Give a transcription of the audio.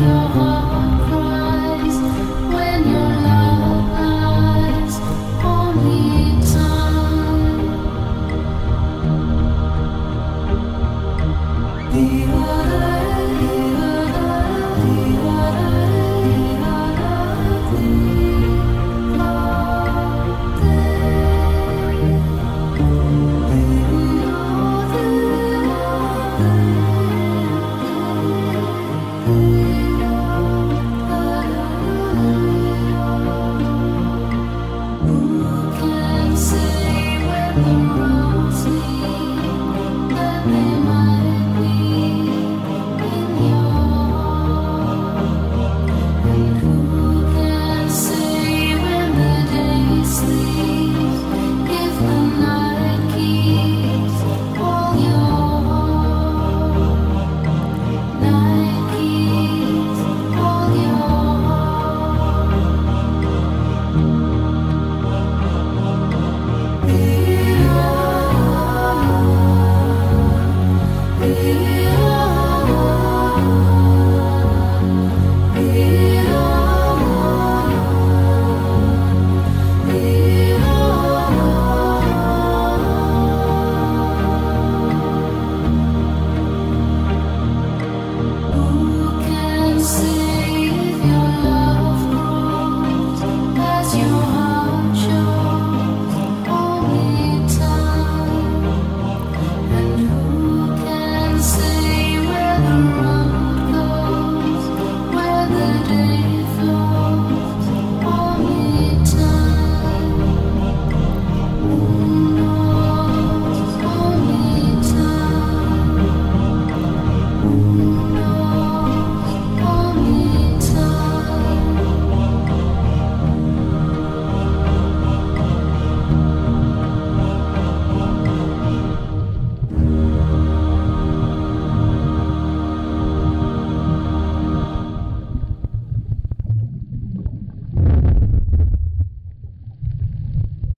your heart.